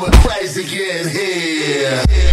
going crazy in here.